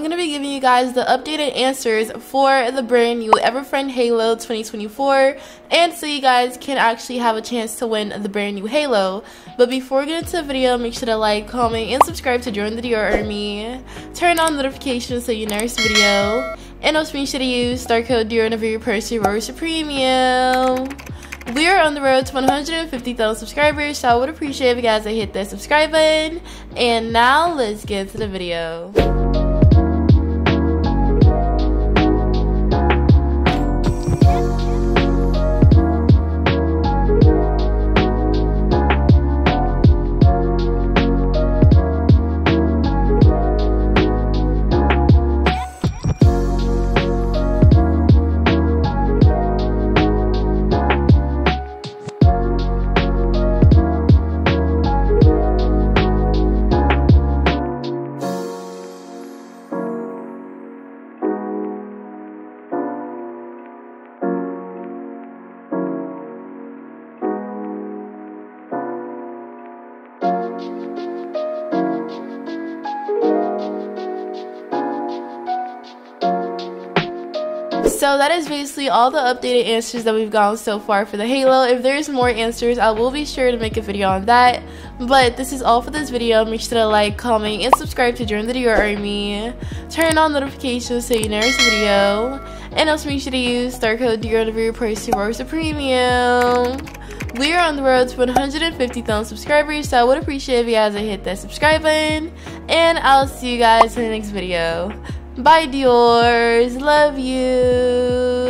going to be giving you guys the updated answers for the brand new Everfriend Halo 2024 and so you guys can actually have a chance to win the brand new Halo. But before we get into the video, make sure to like, comment, and subscribe to join the Dior Army. Turn on notifications so you never miss a video. And also make sure to use star code Dior whenever you purchase your Premium. We are on the road to 150,000 subscribers, so I would appreciate if you guys would hit that subscribe button. And now let's get into the video. So that is basically all the updated answers that we've gotten so far for the Halo. If there's more answers, I will be sure to make a video on that. But this is all for this video. Make sure to like, comment, and subscribe to join the Dior Army. Turn on notifications so you never miss a video. And also make sure to use star code Dior you purchase your Premium. We are on the road to 150,000 subscribers, so I would appreciate if you guys would hit that subscribe button. And I'll see you guys in the next video. Bye, Diors. Love you.